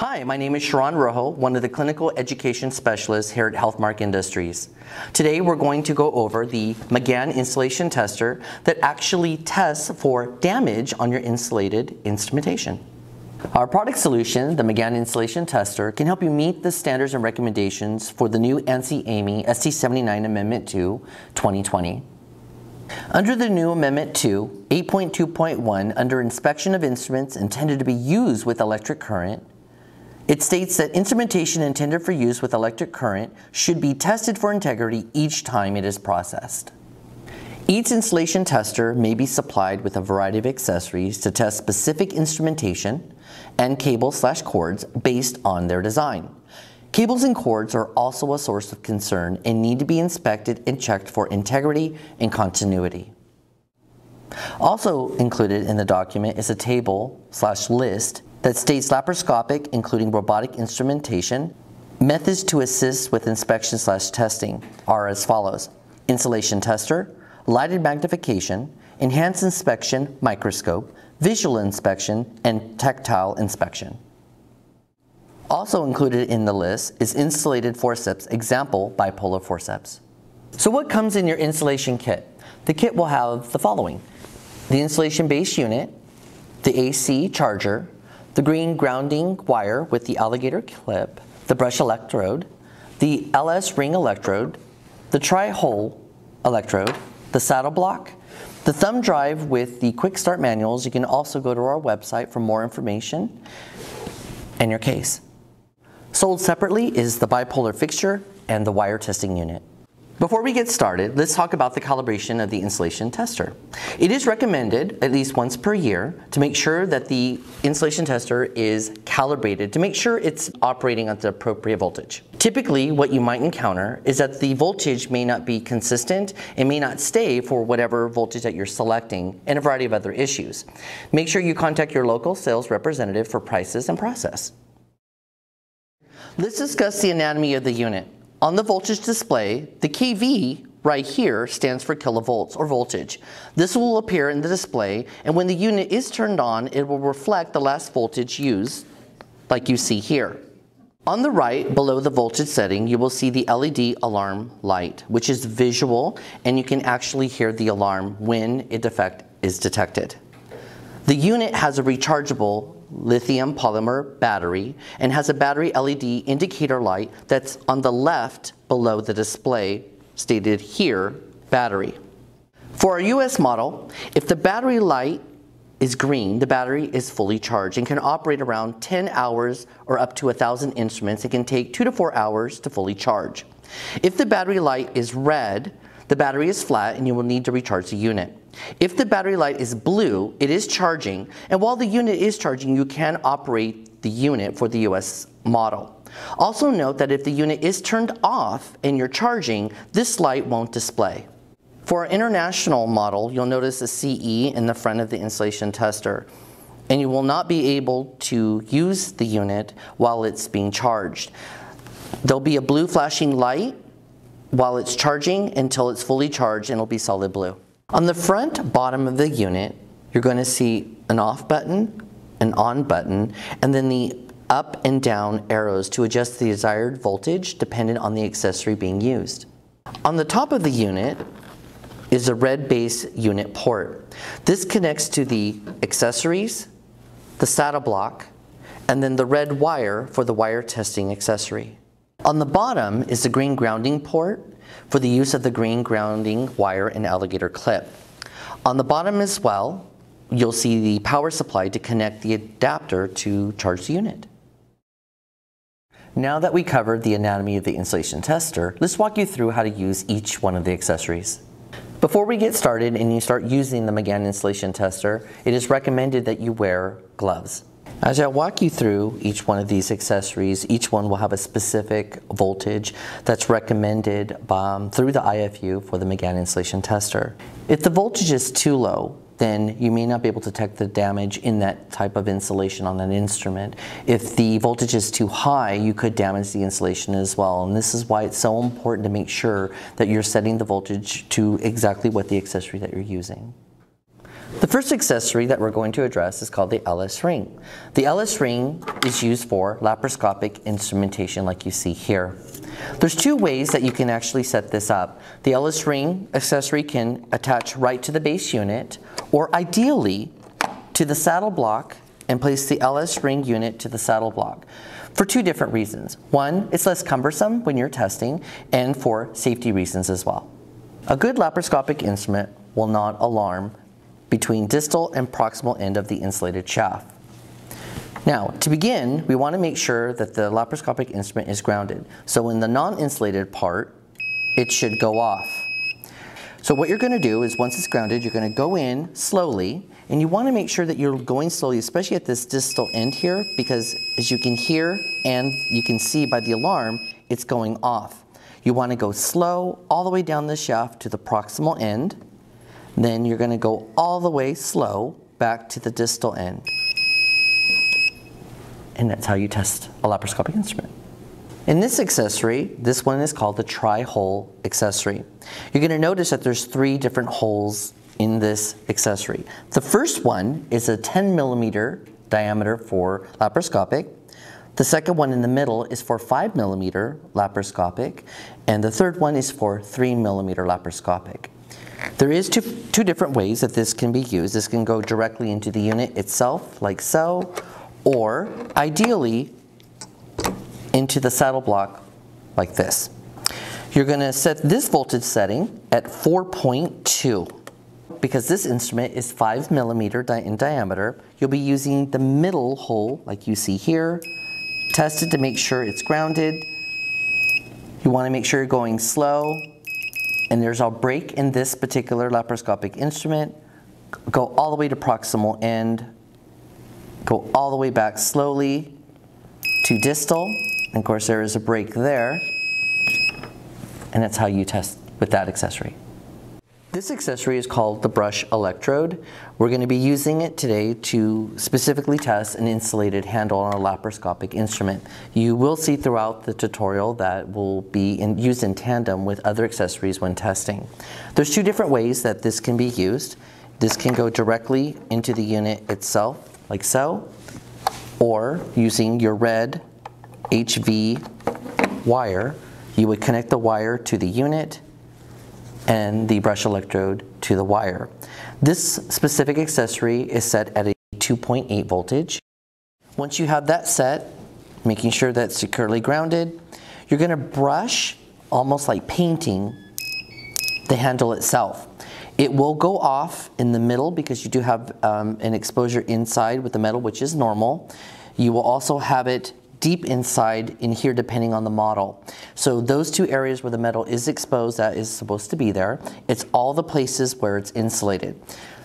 Hi, my name is Cheron Rojo, one of the clinical education specialists here at Healthmark Industries. Today we're going to go over the McGan insulation tester that actually tests for damage on your insulated instrumentation. Our product solution, the McGan Insulation tester, can help you meet the standards and recommendations for the new ANSI AAMI ST79 Amendment 2 2020. Under the new Amendment 2, 8.2.1, under inspection of instruments intended to be used with electric current, it states that instrumentation intended for use with electric current should be tested for integrity each time it is processed. Each installation tester may be supplied with a variety of accessories to test specific instrumentation and cables slash cords based on their design. Cables and cords are also a source of concern and need to be inspected and checked for integrity and continuity. Also included in the document is a table slash list that states laparoscopic, including robotic instrumentation. Methods to assist with inspection slash testing are as follows. Insulation tester, lighted magnification, enhanced inspection microscope, visual inspection, and tactile inspection. Also included in the list is insulated forceps, example bipolar forceps. So what comes in your insulation kit? The kit will have the following. The insulation base unit, the AC charger, the green grounding wire with the alligator clip, the brush electrode, the LS ring electrode, the tri-hole electrode, the saddle block, the thumb drive with the quick start manuals. You can also go to our website for more information and your case. Sold separately is the bipolar fixture and the wire testing unit. Before we get started, let's talk about the calibration of the insulation tester. It is recommended at least once per year to make sure that the insulation tester is calibrated to make sure it's operating at the appropriate voltage. Typically, what you might encounter is that the voltage may not be consistent and may not stay for whatever voltage that you're selecting and a variety of other issues. Make sure you contact your local sales representative for prices and process. Let's discuss the anatomy of the unit. On the voltage display, the kV right here stands for kilovolts or voltage. This will appear in the display and when the unit is turned on, it will reflect the last voltage used like you see here. On the right, below the voltage setting, you will see the LED alarm light, which is visual and you can actually hear the alarm when a defect is detected. The unit has a rechargeable lithium polymer battery and has a battery LED indicator light that's on the left below the display stated here, battery. For our US model, if the battery light is green, the battery is fully charged and can operate around 10 hours or up to 1,000 instruments. It can take two to four hours to fully charge. If the battery light is red, the battery is flat and you will need to recharge the unit. If the battery light is blue, it is charging, and while the unit is charging, you can operate the unit for the US model. Also note that if the unit is turned off and you're charging, this light won't display. For our international model, you'll notice a CE in the front of the installation tester, and you will not be able to use the unit while it's being charged. There'll be a blue flashing light while it's charging until it's fully charged and it'll be solid blue. On the front bottom of the unit, you're going to see an off button, an on button, and then the up and down arrows to adjust the desired voltage dependent on the accessory being used. On the top of the unit is a red base unit port. This connects to the accessories, the saddle block, and then the red wire for the wire testing accessory. On the bottom is the green grounding port for the use of the green grounding wire and alligator clip. On the bottom as well, you'll see the power supply to connect the adapter to charge the unit. Now that we covered the anatomy of the insulation tester, let's walk you through how to use each one of the accessories. Before we get started and you start using the McGan insulation tester, it is recommended that you wear gloves. As I walk you through each one of these accessories, each one will have a specific voltage that's recommended um, through the IFU for the McGan insulation tester. If the voltage is too low, then you may not be able to detect the damage in that type of insulation on that instrument. If the voltage is too high, you could damage the insulation as well. And this is why it's so important to make sure that you're setting the voltage to exactly what the accessory that you're using. The first accessory that we're going to address is called the LS ring. The LS ring is used for laparoscopic instrumentation like you see here. There's two ways that you can actually set this up. The LS ring accessory can attach right to the base unit or ideally to the saddle block and place the LS ring unit to the saddle block for two different reasons. One, it's less cumbersome when you're testing and for safety reasons as well. A good laparoscopic instrument will not alarm between distal and proximal end of the insulated shaft. Now, to begin, we want to make sure that the laparoscopic instrument is grounded. So in the non-insulated part, it should go off. So what you're going to do is once it's grounded, you're going to go in slowly and you want to make sure that you're going slowly, especially at this distal end here, because as you can hear and you can see by the alarm, it's going off. You want to go slow all the way down the shaft to the proximal end then you're going to go all the way slow back to the distal end. And that's how you test a laparoscopic instrument. In this accessory, this one is called the tri-hole accessory. You're going to notice that there's three different holes in this accessory. The first one is a 10 millimeter diameter for laparoscopic. The second one in the middle is for 5 millimeter laparoscopic. And the third one is for 3 millimeter laparoscopic. There is two, two different ways that this can be used. This can go directly into the unit itself, like so, or ideally into the saddle block like this. You're going to set this voltage setting at 4.2. Because this instrument is 5 millimeter di in diameter, you'll be using the middle hole like you see here, tested to make sure it's grounded. You want to make sure you're going slow and there's a break in this particular laparoscopic instrument, go all the way to proximal end, go all the way back slowly to distal. And of course, there is a break there. And that's how you test with that accessory. This accessory is called the brush electrode. We're going to be using it today to specifically test an insulated handle on a laparoscopic instrument. You will see throughout the tutorial that will be in, used in tandem with other accessories when testing. There's two different ways that this can be used. This can go directly into the unit itself, like so, or using your red HV wire, you would connect the wire to the unit and the brush electrode to the wire. This specific accessory is set at a 2.8 voltage. Once you have that set, making sure that's securely grounded, you're going to brush almost like painting the handle itself. It will go off in the middle because you do have um, an exposure inside with the metal, which is normal. You will also have it deep inside in here depending on the model. So those two areas where the metal is exposed, that is supposed to be there. It's all the places where it's insulated.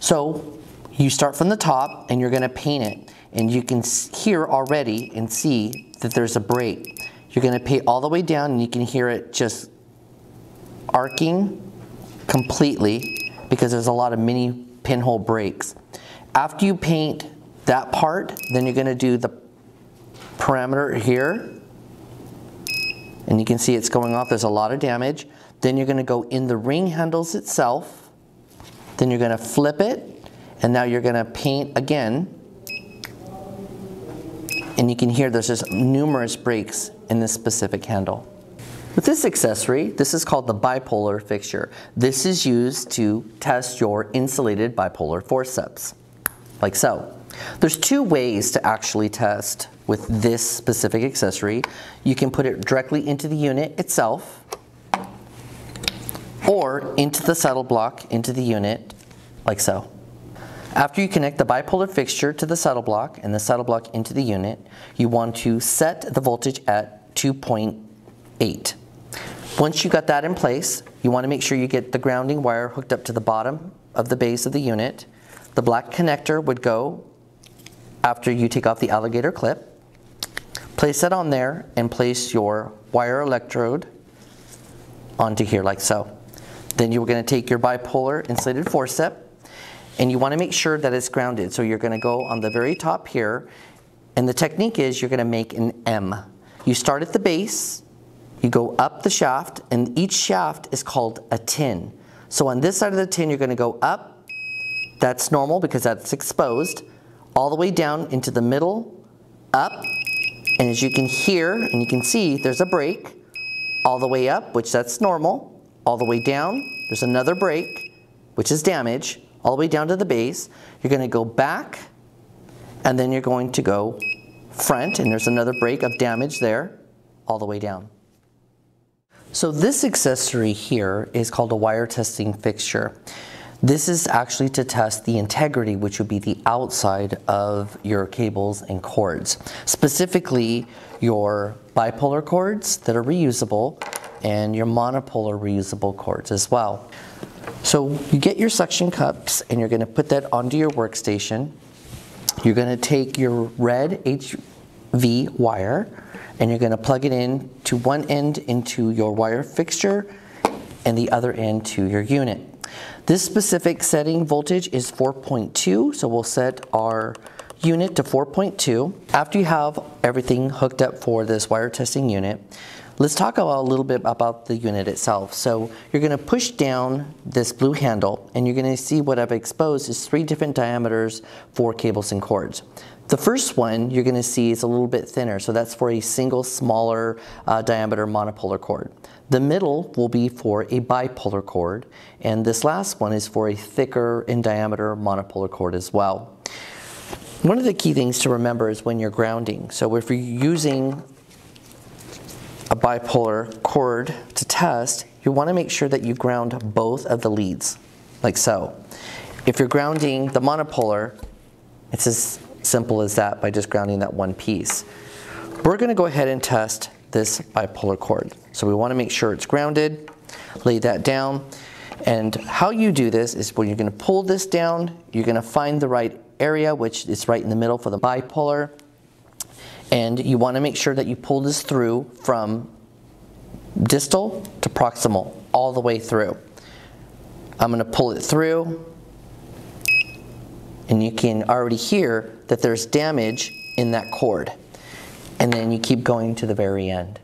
So you start from the top and you're gonna paint it. And you can hear already and see that there's a break. You're gonna paint all the way down and you can hear it just arcing completely because there's a lot of mini pinhole breaks. After you paint that part, then you're gonna do the parameter here. And you can see it's going off. There's a lot of damage. Then you're going to go in the ring handles itself. Then you're going to flip it. And now you're going to paint again. And you can hear there's just numerous breaks in this specific handle. With this accessory, this is called the bipolar fixture. This is used to test your insulated bipolar forceps, like so. There's two ways to actually test with this specific accessory. You can put it directly into the unit itself or into the saddle block into the unit like so. After you connect the bipolar fixture to the saddle block and the saddle block into the unit, you want to set the voltage at 2.8. Once you got that in place, you want to make sure you get the grounding wire hooked up to the bottom of the base of the unit. The black connector would go after you take off the alligator clip. Place that on there and place your wire electrode onto here like so. Then you're going to take your bipolar insulated forcep and you want to make sure that it's grounded. So you're going to go on the very top here and the technique is you're going to make an M. You start at the base, you go up the shaft and each shaft is called a tin. So on this side of the tin you're going to go up that's normal because that's exposed, all the way down into the middle, up, and as you can hear and you can see, there's a break, all the way up, which that's normal, all the way down, there's another break, which is damage, all the way down to the base. You're gonna go back, and then you're going to go front, and there's another break of damage there, all the way down. So this accessory here is called a wire testing fixture. This is actually to test the integrity, which would be the outside of your cables and cords. Specifically, your bipolar cords that are reusable and your monopolar reusable cords as well. So you get your suction cups and you're gonna put that onto your workstation. You're gonna take your red HV wire and you're gonna plug it in to one end into your wire fixture and the other end to your unit. This specific setting voltage is 4.2, so we'll set our unit to 4.2. After you have everything hooked up for this wire testing unit, let's talk about a little bit about the unit itself. So you're gonna push down this blue handle and you're gonna see what I've exposed is three different diameters for cables and cords. The first one you're going to see is a little bit thinner, so that's for a single smaller uh, diameter monopolar cord. The middle will be for a bipolar cord, and this last one is for a thicker in diameter monopolar cord as well. One of the key things to remember is when you're grounding. So if you're using a bipolar cord to test, you want to make sure that you ground both of the leads, like so. If you're grounding the monopolar, it's as simple as that by just grounding that one piece. We're going to go ahead and test this bipolar cord. So we want to make sure it's grounded, lay that down, and how you do this is when you're going to pull this down, you're going to find the right area, which is right in the middle for the bipolar, and you want to make sure that you pull this through from distal to proximal, all the way through. I'm going to pull it through, and you can already hear that there's damage in that cord. And then you keep going to the very end.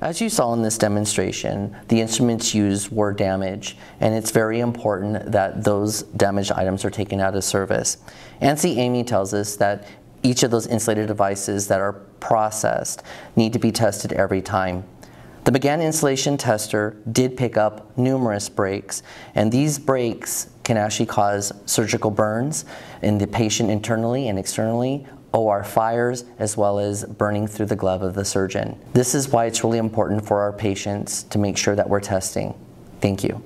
As you saw in this demonstration, the instruments used were damaged, and it's very important that those damaged items are taken out of service. ANSI AAMI tells us that each of those insulated devices that are processed need to be tested every time. The McGan insulation tester did pick up numerous breaks, and these breaks can actually cause surgical burns in the patient internally and externally, OR fires, as well as burning through the glove of the surgeon. This is why it's really important for our patients to make sure that we're testing. Thank you.